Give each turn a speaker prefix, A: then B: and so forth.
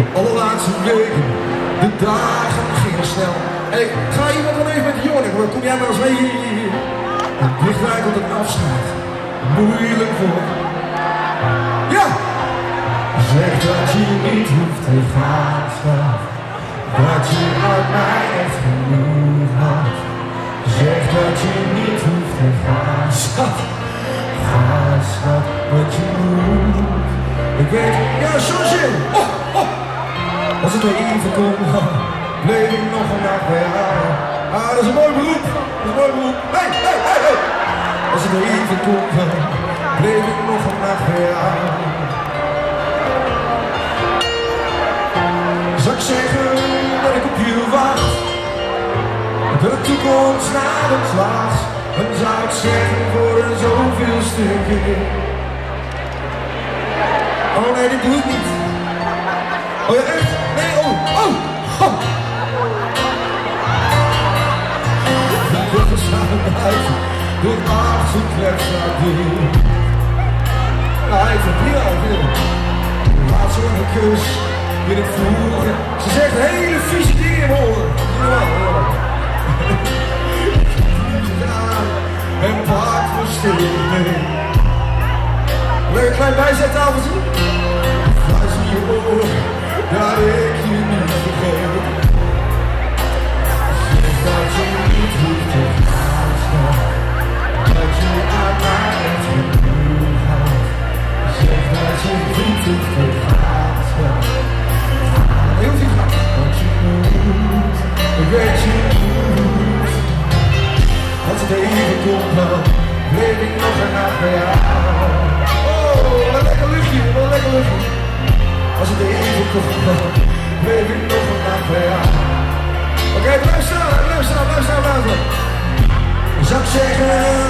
A: De allerlaatste weken, de dagen gingen snel. Hey, ga iemand dan even met de jongen? Kom jij maar eens mee hier, hier. Dichtbij komt het afscheid. Moeilijk voor. Ja!
B: Zeg dat je niet hoeft te gaan, schat. Dat je uit mij echt genoeg had. Zeg dat je niet hoeft te gaan,
A: Schat,
B: Ga, schat, wat je moet.
A: ik weet, ja, oh.
B: Als het even kon, bleef ik nog een nacht bij jou.
A: Ah, dat is een mooi beroep. Dat is een mooi beroep. Hey, hey, hey, hey.
B: Als het even kon, bleef ik nog een nacht bij jou.
A: Zal ik zeggen dat ik op je wacht?
B: De toekomst naar het laatst, dan zou ik zeggen voor een zoveelste keer.
A: Oh nee, dit doe ik niet. Oh ja, echt?
B: Buiten, door aardse klets naar.
A: Ah, ik vind prima, ik vind het.
B: Laat een kus in het vroege.
A: Ze zegt hele vieze dingen oren. Ja,
B: en pak me stil mee.
A: Leuk klein bijzettafeltje.
B: Komt, bleef ik nog een nacht bij jou.
A: Oh, wat een lekker luchtje, wat een lekker luchtje.
B: Als het even komt, dan bleef ik nog een nacht bij jou.
A: Oké, blijf staan, blijf staan, blijf staan, blijf staan.
B: Zou ik zeggen